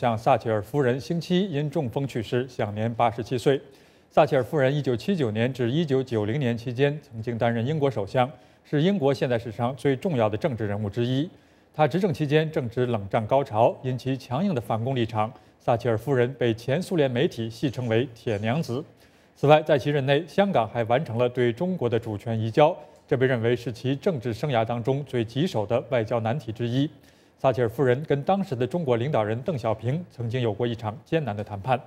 像撒切尔夫人星期因中风去世，享年八十七岁。撒切尔夫人1979年至1990年期间曾经担任英国首相，是英国现代史上最重要的政治人物之一。她执政期间正值冷战高潮，因其强硬的反攻立场，撒切尔夫人被前苏联媒体戏称为“铁娘子”。此外，在其任内，香港还完成了对中国的主权移交，这被认为是其政治生涯当中最棘手的外交难题之一。撒切尔夫人跟当时的中国领导人邓小平曾经有过一场艰难的谈判。